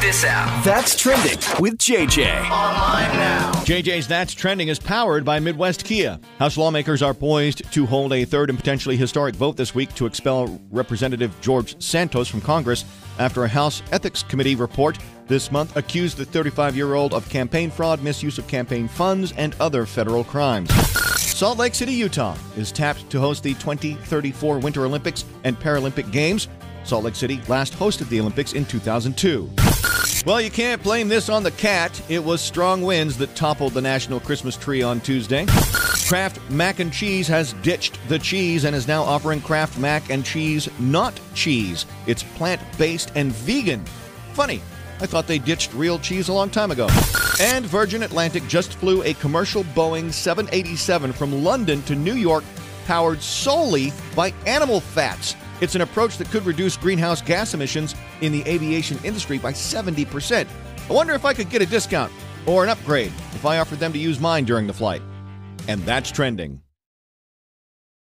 this out. That's trending with JJ. Online now. JJ's That's Trending is powered by Midwest Kia. House lawmakers are poised to hold a third and potentially historic vote this week to expel Representative George Santos from Congress after a House Ethics Committee report this month accused the 35 year old of campaign fraud, misuse of campaign funds, and other federal crimes. Salt Lake City, Utah is tapped to host the 2034 Winter Olympics and Paralympic Games. Salt Lake City last hosted the Olympics in 2002. Well, you can't blame this on the cat. It was strong winds that toppled the national Christmas tree on Tuesday. Kraft Mac and Cheese has ditched the cheese and is now offering Kraft Mac and Cheese not cheese. It's plant based and vegan. Funny, I thought they ditched real cheese a long time ago. And Virgin Atlantic just flew a commercial Boeing 787 from London to New York powered solely by animal fats. It's an approach that could reduce greenhouse gas emissions in the aviation industry by 70%. I wonder if I could get a discount or an upgrade if I offered them to use mine during the flight. And that's trending.